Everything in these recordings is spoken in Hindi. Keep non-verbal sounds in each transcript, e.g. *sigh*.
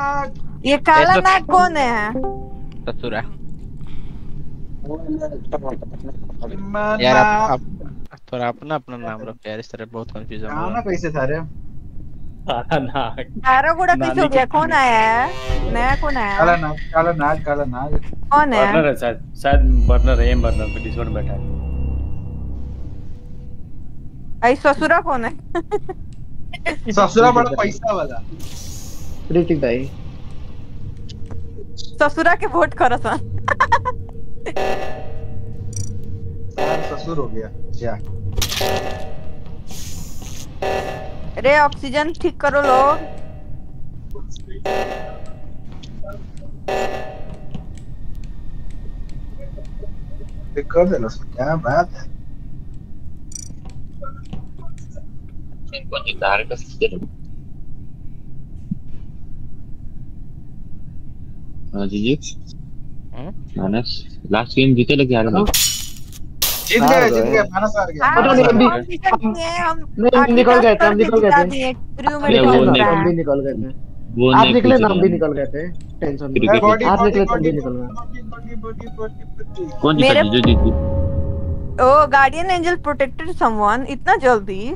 ये काला नाग कौन है? ससुरा मैं यार आप, आप थोड़ा अपना अपना नाम रखो यार इस तरह बहुत कंफ्यूजन कहाँ हो ना कैसे था रे चारों गुड़ा पीछे हो गया। कौन आया है? नया कौन आया काला नाग काला नाग काला नाग। कौन है? बर्नर है शायद शायद बर्नर है एम बर्नर पे डिस्कॉर्ड बैठा है। आई ससुरा कौन है? ससुरा बड़ा पैसा वाला। ऋतिक भाई ससुरा के वोट करो सन यार ससुर हो गया। क्या अरे ऑक्सीजन ठीक करो लोग कर दे लो क्या बात है? हाँ जी जी हम्म? मानस। लास्ट गेम जीते लगे यार हम लोग। जीत गए जीत गए मानस हार गया। हाँ, पता नहीं, हम हम निकल गए थे, हम निकल गए थे। है। हम भी निकल गए थे। वो आप निकले हम भी निकल गए थे। टेंशन नहीं आप निकले तो हम भी निकल गए। हूँ। कौन जीता जो जीती oh guardian angel protected someone इतना जल्दी?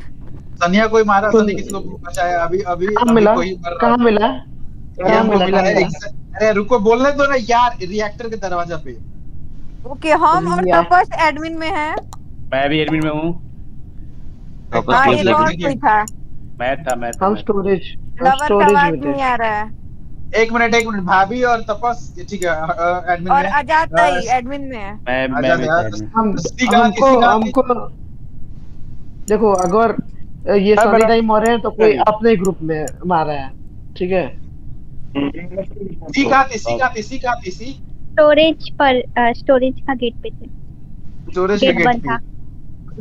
सनिया कोई मारा सनी किसी को बचाया। अभी अभी कहाँ मिला? कहाँ मिला? है कहाँ है मिला? अरे रुको बोलने दो ना यार रिएक्टर के दरवाज़ा पे। ओके हम और तपस एडमिन में है। मैं भी एडमिन में हूँ। वापस हाँ एक और कोई था? मैं था मैं था हम स्टोरेज स्टोरेज में नहीं आ रहा है। एक मिनट एक मिनट भाभी और तपस ठीक है एडमिन और में। आज़ाद हाँ, भाई एडमिन में है। मैं मैं आज़ाद हमको किसी का- हमको देखो अगर ये हाँ, सनी बड़ा- नहीं मरे हैं तो कोई नहीं। अपने ग्रुप में मारा है ठीक है? सी कहाँ थी सी कहाँ थी सी कहाँ थी सी स्टोरेज पर स्टोरेज का गेट पे थे। स्टोरेज के गेट था।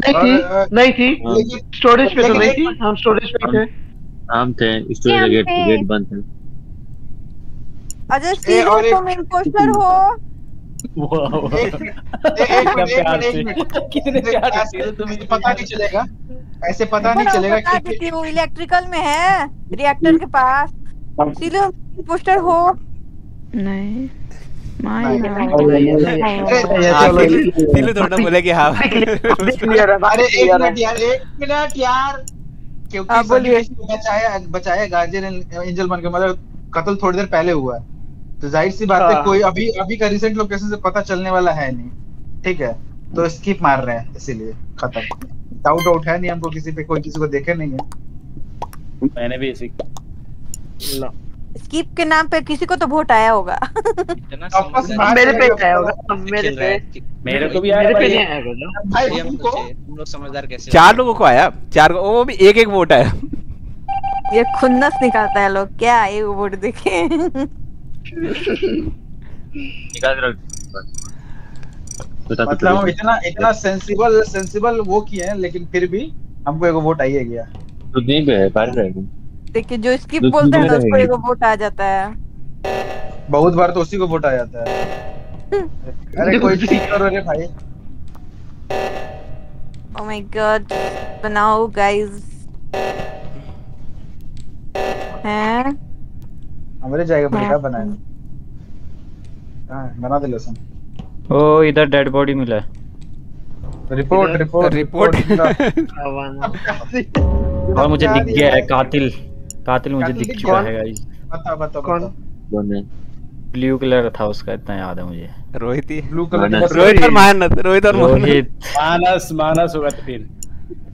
नहीं थी नहीं थी। हाँ, स्टोरेज पे तो नहीं थी। हम स्टोरेज पे थे। हम थे स्टोरेज हम गेट गेट बंद था। अजय तुम इम्पोस्टर हो। तुम्हें पता नहीं चलेगा। ऐसे पता नहीं चलेगा कि इलेक्ट्रिकल में है रिएक्टर के पास। सीरो इम्पोस्टर हो नहीं। हाँ, दिल थोड़ा बोले कि हाँ अरे एक मिनट यार एक मिनट यार क्योंकि बोलिए। बचाया बचाया गार्जियन एंजल बन के मतलब कत्ल थोड़ी देर पहले हुआ है। तो ज़ाहिर सी बात है हाँ। कोई अभी अभी का रिसेंट लोकेशन से पता चलने वाला है नहीं। ठीक है? तो स्किप मार रहे हैं इसीलिए खत्म। डाउट आउट है नहीं हमको किसी पे कोई किसी को देखे नहीं है। मैंने भी इसी स्किप के नाम पे किसी को तो वोट आया होगा। मेरे पे आया होगा। मेरे पे। मेरे को भी मेरे आया पे भाई। नहीं हम हमको सोचे, तुम लोग समझदार कैसे चार लोगों को आया। चार को वो भी एक एक वोट आया। ये खुन्नस निकालता है लोग। क्या ये वोट देखे? निकाल रख मतलब हम इतना इतना सेंसिबल सेंसिबल वो किए हैं लेकिन फिर भी हमको एक वोट आइए गया। तो नहीं पे है बाहर रहेगा देखिए जो स्किप बोलते हैं ना उसको है। एगो वोट आ जाता है। बहुत बार तो उसी को वोट आ जाता है। *laughs* अरे कोई *laughs* ठीक करो रे भाई। ओ माय गॉड बनाओ गाइस हैं? हमारे जाएगा बेटा बनाए हाँ? बना दे लसन ओ इधर डेड बॉडी मिला है। रिपोर्ट। रिपोर्ट। रिपोर्ट। *laughs* और मुझे दिख गया है कातिल। कातिल मुझे दिख चुका है गाइस बता बता कौन? है ब्लू कलर था उसका इतना याद है मुझे। रोहित ही। Blue colour. रोहित और मानस रोहित और रोहित। मानस मानस होगा तो फिर।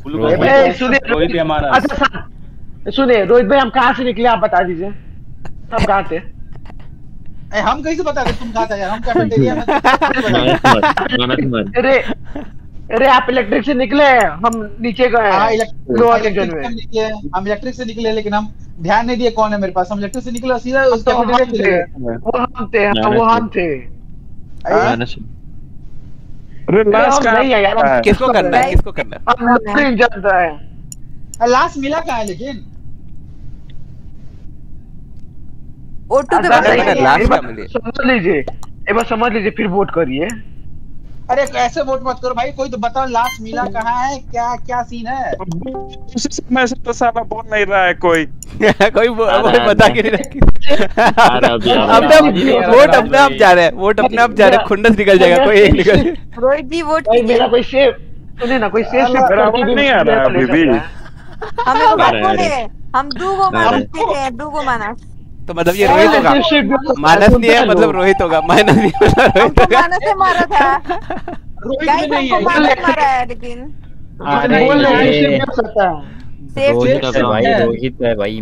ब्लू रोहित। का सुनिए रोहित या मानस अच्छा सा- रोहित भाई हम कहाँ से निकले आप बता दीजिए। हम कहाँ थे? हम कैसे बता दे तुम कहा था यार? हम कैफेटेरिया *laughs* में अरे अरे आप इलेक्ट्रिक से निकले हम नीचे गए हाँ। इलेक्ट्रिक लोअर इलेक्ट्रिक से हम में निकले हम इलेक्ट्रिक से निकले लेकिन हम ध्यान नहीं दिए कौन है मेरे पास। हम इलेक्ट्रिक से निकले सीधा उस तो हम चले थे वो हम थे हाँ, वो हम थे। मानस अरे नहीं है यार किसको करना है किसको करना है? हम है। लास्ट मिला कहाँ है लेकिन? के नहीं, नहीं, है। लास्ट का मिले। समझ लीजिए एक बार समझ लीजिए फिर वोट करिए। अरे ऐसे वोट मत करो भाई कोई तो बताओ लास्ट मिला कहाँ है? क्या क्या सीन है? उसी समय से तो साला बोल नहीं रहा है कोई। *laughs* कोई वो, वो बता के नहीं रहा अपने आप वोट अपने आप जा रहे हैं वोट अपने आप जा रहे हैं खुंडस निकल जाएगा कोई एक निकल *laughs* रोहित जी वोट मेरा कोई सेव सुने ना कोई सेव शिफ्ट मेरा भी नहीं आ रहा अभी भी। हमें। हम दूगो मानस देखे हैं दूगो मानस। तो मतलब ये रोहित होगा। मानस नहीं है मतलब रोहित होगा। माइनस नहीं है मतलब रोहित होगा। मानस से मारा था। रोहित नहीं है। मानस मारा है लेकिन। अरे। बोल रहे हैं सकता रोहित भाई रोहित है भाई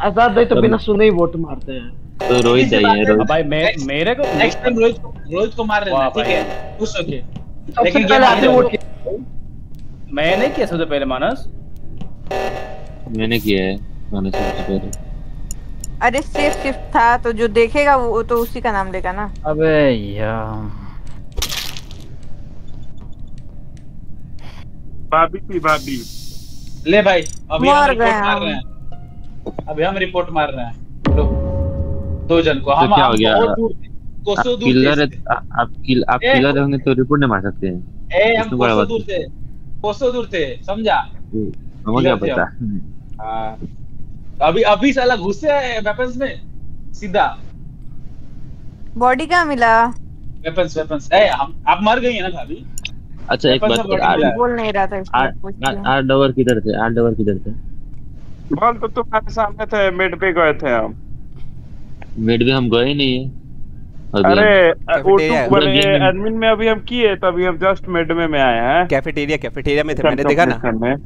आज़ाद भाई तो बिना सुने ही वोट मारते हैं। तो रोहित चाहिए रोहित। भाई मे, मेरे को नेक्स्ट टाइम रोहित को रोहित को मार देना ठीक है? खुश होके लेकिन पहले आपने वोट किया। मैं नहीं किया सबसे पहले मानस। मैंने किया है। मानस से सबसे पहले। अरे सेफ़ शिफ्ट था तो जो देखेगा वो तो उसी का नाम लेगा ना। अबे यार भाभी भाभी। ले भाई अभी हम रिपोर्ट मार रहे हैं। अभी हम रिपोर्ट मार रहे हैं। लो दो जन को। तो हम क्या हो गया? दूर आप किलर है आप किल आप किलर होंगे तो रिपोर्ट नहीं मार सकते। हैं ए हम कोसों दूर थे कोसों दूर थे समझा? हमें क्या पता। हाँ। अभी अभी साला घुसे हैं वेपन्स में? सीधा। बॉडी कहाँ मिला? वेपन्स वेपन्स ए हम आप मर गई है ना भाभी अच्छा एक बात। बोल नहीं रहा था इसलिए आठ आठ- आठ डवर किधर थे? आठ डवर किधर थे? बोल तो तुम्हारे सामने थे मिड पे गए थे हम। मिड में हम गए नहीं है। अरे हम- ओ टू वाले गेम एडमिन में अभी हम किए तभी हम जस्ट मिड में में आए हैं। कैफेटेरिया कैफेटेरिया में थे मैंने देखा ना। में।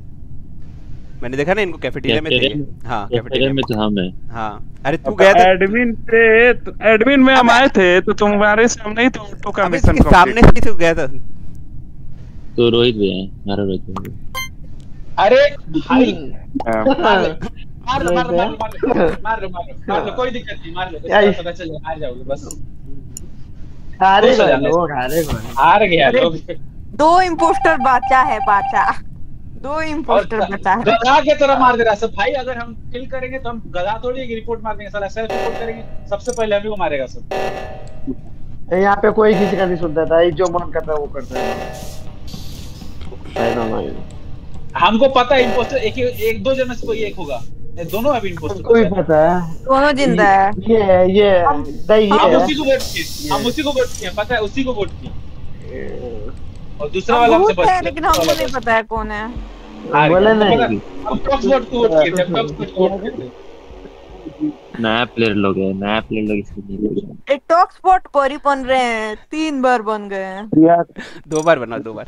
मैंने देखा ना इनको कैफेटेरिया में थे हाँ कैफेटेरिया में था मैं हाँ अरे तू गया था एडमिन पे एडमिन में हम आए थे तो तुम्हारे सामने ही तो ऑटो का मिशन सामने से तू गया था तो रोहित भी है मारो रोहित अरे भाई मार लो मार लो मार लो मार लो कोई दिक्कत नहीं मार लो पता चल आ जाओगे बस हार गया लोग हार गया लोग दो इंपोस्टर बचा है बचा दो इम्पोस्टर बचा है। गधा के तरह मार दे रहा है। सब भाई अगर हम किल करेंगे तो हम गधा थोड़ी है कि रिपोर्ट मार देंगे। साला सेल्फ रिपोर्ट करेंगे। सबसे पहले हम ही को मारेगा सब यहाँ पे कोई किसी का नहीं सुनता था। ये जो मन करता है वो करता है. हमको पता है इम्पोस्टर एक एक दो जन से कोई एक होगा। दोनों अभी इम्पोस्टर उनको भी पता है। दोनों ज़िंदा है। ये ये है, हम उसी को वोट किए। हम उसी को वोट किए पता है उसी को वोट किए। और दूसरा वाला हमसे बच लेकिन हमको नहीं पता है कौन है। बोले नहीं। हम वोट को वोट किए वोट को वोट किए नया प्लेयर लोग है नया प्लेयर लोग इसमें एक टॉक स्पॉट पर ही बन रहे हैं तीन बार बन गए हैं। दो बार बना दो बार।